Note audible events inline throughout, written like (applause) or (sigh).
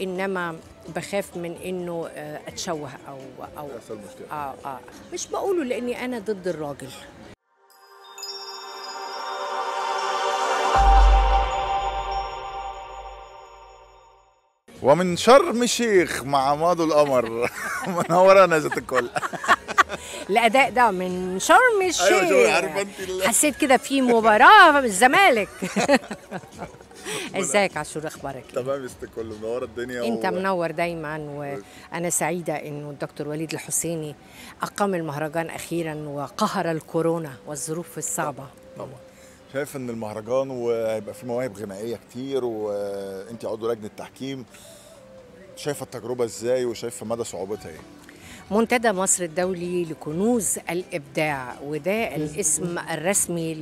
إنما بخاف من إنه آه، أتشوه أو أو آه آه. مش بقوله لأني أنا ضد الراجل. ومن شرم الشيخ مع ماضو القمر. (laughs) منورانا ذات الكل الاداء (laughs) ده من شرم الشيخ أيوة، شو عارفة أنت ال- حسيت كده في مباراة الزمالك (laughs) (laughs) ازيك عاشور أخبارك؟ تمام يا ست الكل منوره الدنيا انت و- منور دايما وأنا سعيدة انه الدكتور وليد الحسيني اقام المهرجان أخيرا وقهر الكورونا والظروف الصعبة. طبعا. شايف ان المهرجان وهيبقى فيه مواهب غنائية كتير وانت عضو لجنة تحكيم شايفة التجربة إزاي وشايفة مدى صعوبتها إيه؟ منتدى مصر الدولي لكنوز الإبداع وده الاسم الرسمي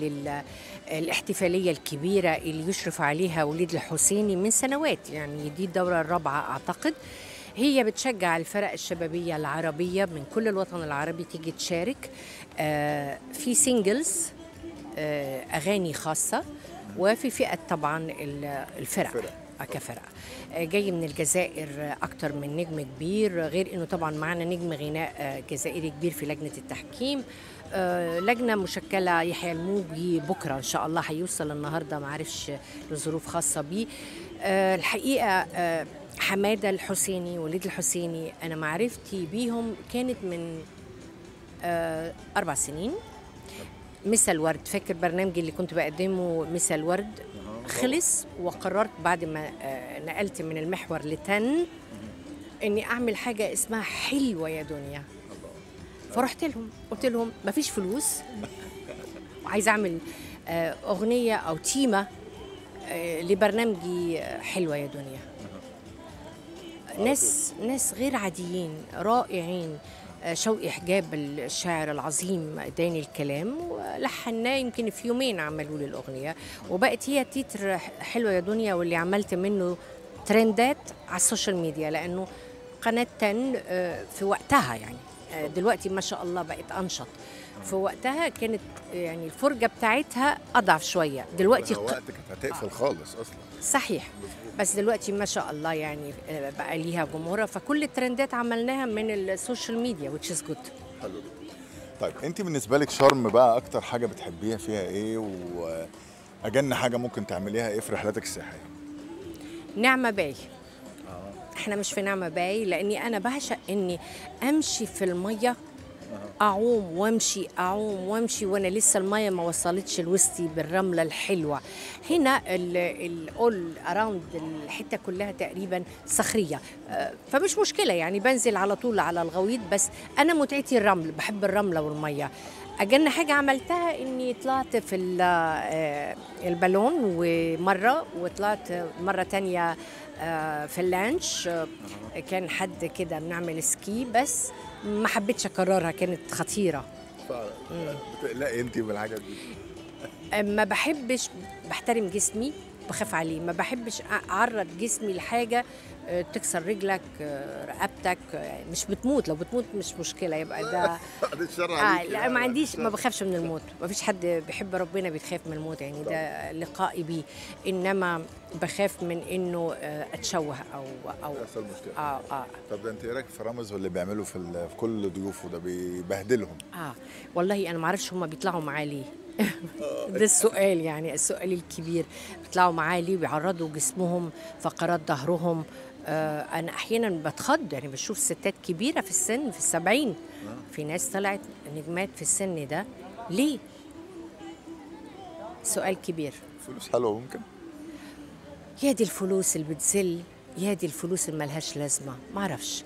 للاحتفالية الكبيرة اللي يشرف عليها وليد الحسيني من سنوات يعني دي الدورة الرابعة أعتقد. هي بتشجع الفرق الشبابية العربية من كل الوطن العربي تيجي تشارك آه، في سينجلز آه، أغاني خاصة وفي فئة طبعا ال- الفرق. الفرق. آه، جاي من الجزائر أكتر من نجم كبير غير إنه طبعا معنا نجم غناء آه، جزائري كبير في لجنة التحكيم. آه، لجنة مشكلة يحيى الموجي بكرة إن شاء الله هيوصل النهارده ما عرفش لظروف خاصة بيه. الحقيقة حمادة الحسيني وليد الحسيني أنا معرفتي بيهم كانت من أربع سنين. مسا الورد فاكر برنامجي اللي كنت بقدمه مسا الورد؟ خلص وقررت بعد ما آه، نقلت من المحور لتن إني أعمل حاجة اسمها حلوة يا دنيا. فرحت لهم قلت لهم مفيش فلوس وعايزه أعمل آه، أغنية أو تيمة آه، لبرنامجي حلوة يا دنيا. ناس ناس غير عاديين رائعين. شوقي حجاب الشاعر العظيم اداني الكلام ولحناه يمكن في يومين عملوا لي الأغنية. وبقت هي تتر حلوة يا دنيا واللي عملت منه ترندات على ال social media لأنه قناة تن آه، في وقتها يعني آه، دلوقتي ما شاء الله بقت أنشط. في وقتها كانت يعني الفرجة بتاعتها أضعف شوية. دلوقتي وقت كانت هتقفل خالص أصلا. صحيح. بس دلوقتي ما شاء الله يعني آه، بقى ليها جمهورها. فكل الترندات عملناها من ال social media which is good. حلو. طيب انت بالنسبة لك شرم بقى أكتر حاجة بتحبيها فيها إيه؟ وأجن حاجة ممكن تعمليها إيه في رحلاتك السياحية؟ نعمة باي. إحنا مش في نعمة باي لأني أنا بعشق إني أمشي في المية أعوم وأمشي أعوم وأمشي وأنا لسه المية ما وصلتش لوسطي بالرملة الحلوة. هنا الأول around الحتة كلها تقريبا صخرية. آه، فمش مشكلة يعني بنزل على طول على الغويط بس أنا متعتي الرمل بحب الرملة والمية. أجن حاجة عملتها إني طلعت في آه، البالون ومرة وطلعت مرة تانية آه، في اللانش. كان حد كده بنعمل سكي بس ما حبيتش أكررها كانت خطيرة. بتقلقي انت من الحاجات دي. ما بحبش بحترم جسمي بخاف عليه. ما بحبش أعرض جسمي لحاجة آه، تكسر رجلك رقبتك آه، مش بتموت لو بتموت مش مشكلة يبقى ده (laughs) آه لا ما عنديش. ما بخافش من الموت. ما فيش حد بيحب ربنا بيخاف من الموت يعني ده لقائي بيه. إنما بخاف من إنه آه، أتشوه أو أو يحصل مشكلة. آه آه. طب ده أنت إيه رأيك في رامز واللي بيعمله في, في كل ضيوفه ده بيبهدلهم؟ آه. والله أنا ما أعرفش هم بيطلعوا معاه ليه. ده السؤال يعني السؤال الكبير. بيطلعوا معاه ليه؟ بيعرضوا جسمهم فقرات ظهرهم. آه أنا أحيانا بتخض يعني بشوف ستات كبيرة في السن في السبعين. في ناس طلعت نجمات في السن ده. ليه؟ سؤال كبير. فلوس حلوة ممكن؟ يا دي الفلوس اللي بتزل يا دي الفلوس اللي ملهاش لازمة. معرفش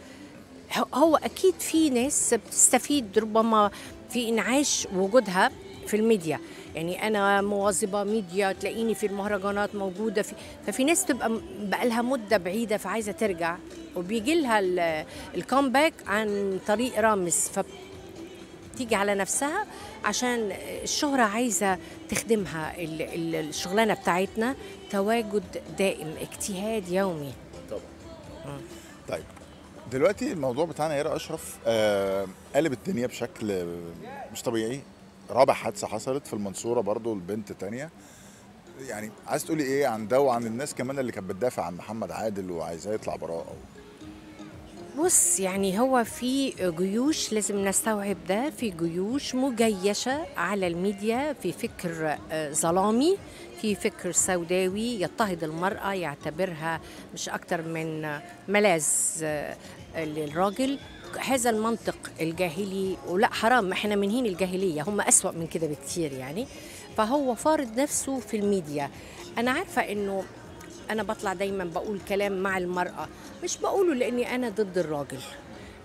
هو- هو أكيد في ناس بتستفيد ربما في إنعاش وجودها. في الميديا. يعني أنا مواظبة ميديا تلاقيني في المهرجانات موجودة. في ففي ناس تبقى م- بقالها مدة بعيدة فعايزة ترجع وبيجي لها ال- الكومباك عن طريق رامز. ف تيجي على نفسها عشان الشهرة عايزة تخدمها ال- ال- الشغلانة بتاعتنا تواجد دائم اجتهاد يومي. طبعا. طيب دلوقتي الموضوع بتاعنا يارا أشرف آه قلب الدنيا بشكل مش طبيعي. رابع حادثة حصلت في المنصورة برضو البنت تانية. يعني عايز تقولي إيه عن ده وعن الناس كمان اللي كانت بتدافع عن محمد عادل وعايزاه يطلع براءه بص يعني هو في جيوش لازم نستوعب ده. في جيوش مجيشة على الميديا في فكر آه، ظلامي في فكر سوداوي يضطهد المرأة يعتبرها مش أكتر من ملاذ آه، للراجل. هذا المنطق الجاهلي ولا حرام إحنا منهين الجاهلية هم أسوأ من كده بكتير يعني. فهو فارض نفسه في الميديا. أنا عارفة إنه أنا بطلع دايما بقول كلام مع المرأة. مش بقوله لأني أنا ضد الراجل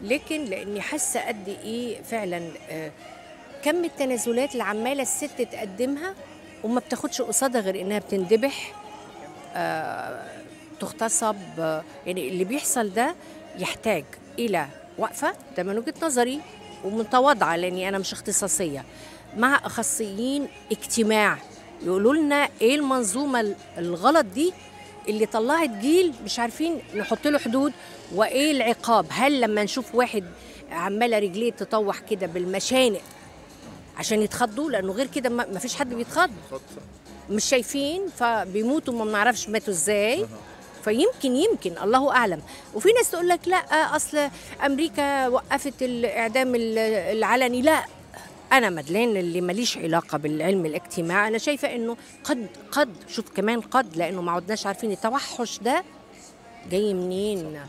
لكن لأني حاسة قد إيه فعلا آه، كم التنازلات اللي عماله الست تقدمها وما بتاخدش قصادها غير إنها بتندبح آه، تغتصب آه، يعني اللي بيحصل ده يحتاج إلى وقفه ده من وجهة نظري ومتواضعة لأني أنا مش اختصاصية مع أخصائيين اجتماع يقولوا لنا إيه المنظومة الغلط دي اللي طلعت جيل مش عارفين نحط له حدود وإيه العقاب. هل لما نشوف واحد عمالة رجليه تطوح كده بالمشانق عشان يتخضوا؟ لأنه غير كده ما ما فيش حد بيتخض. مش شايفين فبيموتوا ما بنعرفش ماتوا إزاي. فيمكن يمكن. الله أعلم. وفي ناس تقول لك لا أصل أمريكا وقفت الإعدام ال- العلني. لا. أنا مدلين اللي ماليش علاقة بالعلم الاجتماعي. أنا شايفة إنه قد قد شوف كمان قد لأنه ما عدناش عارفين التوحش ده جاي منين.